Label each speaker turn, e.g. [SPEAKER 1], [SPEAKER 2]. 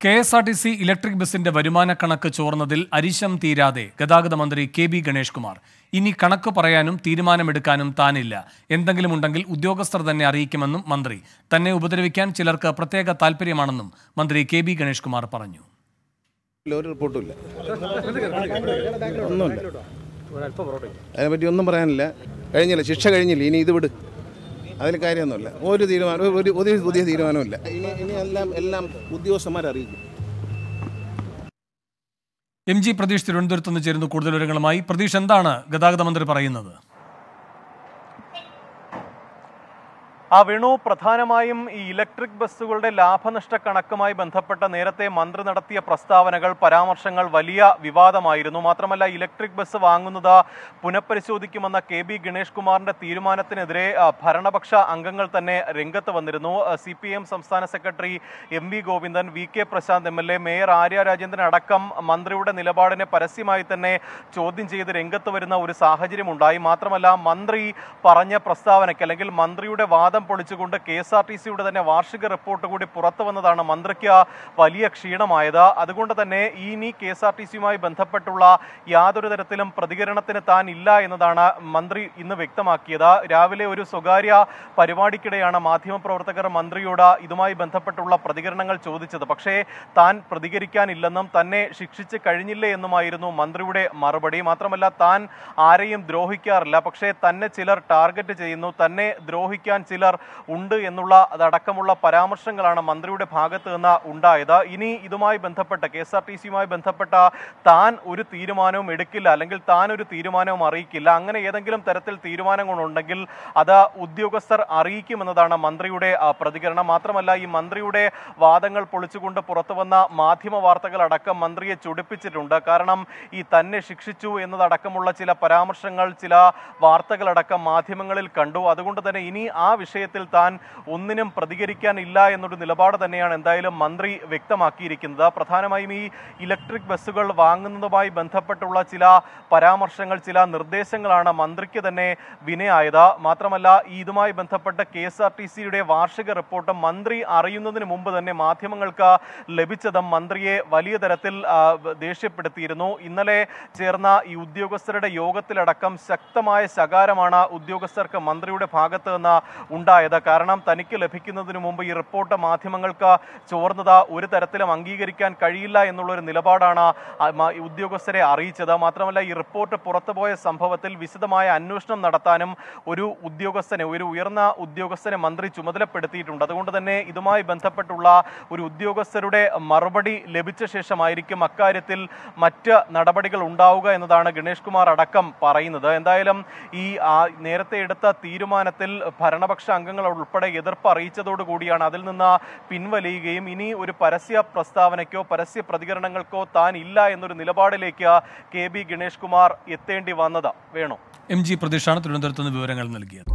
[SPEAKER 1] K S R T C electric ബസിന്റെ വരുമാന കണക്ക് ചോർന്നതിൽ അരിശം തീരാതെ ഗതാഗത മന്ത്രി കെ ബി ഗണേഷ് കുമാർ ഇനി കണക്ക് പറയാനും തീരുമാനമെടുക്കാനും താനില്ല. എന്തെങ്കിലും ഉണ്ടെങ്കിൽ ഉദ്യോഗസ്ഥർ തന്നെ അറിയിക്കുമെന്നും മന്ത്രി. തന്നെ ഉപദ്രവിക്കാൻ ചിലർക്ക് പ്രത്യേക താൽപര്യമാണെന്നും മന്ത്രി കെ ബി ഗണേഷ് കുമാർ പറഞ്ഞു.
[SPEAKER 2] ഇല്ല, ഒരു റിപ്പോർട്ടും ഇല്ല. ഒന്നുമില്ല. അതിനെപ്പറ്റി ഒന്നും പറയാനില്ല. കഴിഞ്ഞില്ല. ശിക്ഷ കഴിഞ്ഞില്ല. ഇനി ഇത് വിട്. അതിൽ കാര്യമൊന്നുമില്ല. ഒരു തീരുമാനം ഒരു പുതിയ പുതിയ തീരുമാനമില്ല ഇനി ഇനി എല്ലാം എല്ലാം ഉദ്യോഗസ്ഥന്മാരെ അറിയിക്കും.
[SPEAKER 1] എം ജി പ്രതീഷ് തിരുവനന്തപുരത്ത് നിന്ന് ചേരുന്നു കൂടുതൽ വിവരങ്ങളുമായി പ്രതീഷ് എന്താണ് ഗതാഗത മന്ത്രി പറയുന്നത്?
[SPEAKER 3] ആ വേണു പ്രധാനമായും ഈ ഇലക്ട്രിക് ബസ്സുകളുടെ ലാഭനഷ്ട കണക്കുമായി ബന്ധപ്പെട്ട നേരത്തെ മന്ത്രി നടത്തിയ പ്രസ്താവനകൾ പരാമർശങ്ങൾ വലിയ വിവാദമായിരുന്നു. മാത്രമല്ല ഇലക്ട്രിക് ബസ് വാങ്ങുന്നത് പുനഃപരിശോധിക്കുമെന്ന കെ ബി ഗണേഷ് കുമാറിന്റെ തീരുമാനത്തിനെതിരെ ഭരണപക്ഷ അംഗങ്ങൾ തന്നെ രംഗത്ത് വന്നിരുന്നു. സി പി എം സംസ്ഥാന secretary M V Govindan V K Prashanth M L A mayor Arya Rajendran അടക്കം മന്ത്രിയുടെ നിലപാടിനെ പരസ്യമായി തന്നെ ചോദ്യം ചെയ്ത് രംഗത്ത് വരുന്ന ഒരു സാഹചര്യം ഉണ്ടായി മാത്രമല്ല മന്ത്രി പറഞ്ഞ പ്രസ്താവനയ്ക്ക് അല്ലെങ്കിൽ മന്ത്രിയുടെ വാദം പൊളിച്ചുകൊണ്ട് കെ എസ് ആർ ടി സിയുടെ തന്നെ വാർഷിക റിപ്പോർട്ട് കൂടി പുറത്തു വന്നതാണ്. മന്ത്രിക്ക് വലിയ ക്ഷീണമായത്. അതുകൊണ്ട് തന്നെ ഇനി കെ എസ് ആർ ടി സിയുമായി ബന്ധപ്പെട്ടുള്ള യാതൊരു തരത്തിലും പ്രതികരണത്തിന് താൻ ഇല്ല എന്നതാണ് മന്ത്രി ഇന്ന് വ്യക്തമാക്കിയത്. രാവിലെ ഒരു സ്വകാര്യ പരിപാടിക്കിടെയാണ് മാധ്യമപ്രവർത്തകർ മന്ത്രിയോട് ഇതുമായി ബന്ധപ്പെട്ടുള്ള പ്രതികരണങ്ങൾ ചോദിച്ചത്. പക്ഷേ താൻ പ്രതികരിക്കാനില്ലെന്നും തന്നെ ശിക്ഷിച്ച് കഴിഞ്ഞില്ലേ എന്നുമായിരുന്നു മന്ത്രിയുടെ മറുപടി. മാത്രമല്ല താൻ ആരെയും ദ്രോഹിക്കാറില്ല. പക്ഷേ തന്നെ ചിലർ ടാർഗറ്റ് ചെയ്യുന്നു. തന്നെ ദ്രോഹിക്കാൻ ചിലർ ഉണ്ട് എന്നുള്ള അതടക്കമുള്ള പരാമർശങ്ങളാണ് മന്ത്രിയുടെ ഭാഗത്ത് നിന്ന് ഉണ്ടായത്. ഇനി ഇതുമായി ബന്ധപ്പെട്ട കെ എസ് ആർ ടി സിയുമായി ബന്ധപ്പെട്ട താൻ ഒരു തീരുമാനവും എടുക്കില്ല അല്ലെങ്കിൽ താൻ ഒരു തീരുമാനവും അറിയിക്കില്ല അങ്ങനെ ഏതെങ്കിലും തരത്തിൽ തീരുമാനങ്ങളുണ്ടെങ്കിൽ അത് ഉദ്യോഗസ്ഥർ അറിയിക്കുമെന്നതാണ് മന്ത്രിയുടെ പ്രതികരണം. മാത്രമല്ല ഈ മന്ത്രിയുടെ വാദങ്ങൾ പൊളിച്ചുകൊണ്ട് പുറത്തു വന്ന മാധ്യമ വാർത്തകളടക്കം മന്ത്രിയെ ചൊടിപ്പിച്ചിട്ടുണ്ട്. കാരണം ഈ തന്നെ ശിക്ഷിച്ചു എന്നതടക്കമുള്ള ചില പരാമർശങ്ങൾ ചില വാർത്തകളടക്കം മാധ്യമങ്ങളിൽ കണ്ടു. അതുകൊണ്ട് തന്നെ ഇനി ആ വിഷയത്തിൽ താൻ ഒന്നിനും പ്രതികരിക്കാനില്ല എന്നൊരു നിലപാട് തന്നെയാണ് എന്തായാലും മന്ത്രി വ്യക്തമാക്കിയിരിക്കുന്നത്. പ്രധാനമായും ഈ ഇലക്ട്രിക് ബസ്സുകൾ വാങ്ങുന്നതുമായി ബന്ധപ്പെട്ടുള്ള ചില പരാമർശങ്ങൾ ചില നിർദ്ദേശങ്ങളാണ് മന്ത്രിക്ക് തന്നെ വിനയായത്. മാത്രമല്ല ഇതുമായി ബന്ധപ്പെട്ട കെ എസ് ആർ ടി സിയുടെ വാർഷിക റിപ്പോർട്ട് മന്ത്രി അറിയുന്നതിന് മുമ്പ് തന്നെ മാധ്യമങ്ങൾക്ക് ലഭിച്ചതും മന്ത്രിയെ വലിയ തരത്തിൽ ദേഷ്യപ്പെടുത്തിയിരുന്നു. ഇന്നലെ ചേർന്ന ഈ ഉദ്യോഗസ്ഥരുടെ യോഗത്തിലടക്കം ശക്തമായ ശകാരമാണ് ഉദ്യോഗസ്ഥർക്ക് മന്ത്രിയുടെ ഭാഗത്ത് നിന്ന് ഉണ്ടായത്. കാരണം തനിക്ക് ലഭിക്കുന്നതിന് മുമ്പ് ഈ റിപ്പോർട്ട് മാധ്യമങ്ങൾക്ക് ചോർന്നത് ഒരു തരത്തിലും അംഗീകരിക്കാൻ കഴിയില്ല എന്നുള്ളൊരു നിലപാടാണ് ഉദ്യോഗസ്ഥരെ അറിയിച്ചത്. മാത്രമല്ല ഈ റിപ്പോർട്ട് പുറത്തുപോയ സംഭവത്തിൽ വിശദമായ അന്വേഷണം നടത്താനും ഒരു ഉദ്യോഗസ്ഥനെ ഒരു ഉയർന്ന ഉദ്യോഗസ്ഥനെ മന്ത്രി ചുമതലപ്പെടുത്തിയിട്ടുണ്ട്. അതുകൊണ്ട് തന്നെ ഇതുമായി ബന്ധപ്പെട്ടുള്ള ഒരു ഉദ്യോഗസ്ഥരുടെ മറുപടി ലഭിച്ച ശേഷമായിരിക്കും അക്കാര്യത്തിൽ മറ്റ് നടപടികൾ ഉണ്ടാവുക എന്നതാണ് ഗണേഷ് കുമാർ അടക്കം പറയുന്നത്. എന്തായാലും ഈ നേരത്തെ എടുത്ത തീരുമാനത്തിൽ ഭരണപക്ഷ അംഗങ്ങൾ ഉൾപ്പെടെ എതിർപ്പ് അറിയിച്ചതോടുകൂടിയാണ് അതിൽ നിന്ന് പിൻവലിയുകയും. ഇനി ഒരു പരസ്യ പ്രസ്താവനയ്ക്കോ പരസ്യ പ്രതികരണങ്ങൾക്കോ താൻ ഇല്ല എന്നൊരു നിലപാടിലേക്ക് കെ ബി ഗണേഷ് കുമാർ എത്തേണ്ടി വന്നത്. വേണോ.
[SPEAKER 1] എം ജി പ്രതീക്ഷാണ് തിരുവനന്തപുരത്ത് നിന്ന് വിവരങ്ങൾ നൽകിയത്.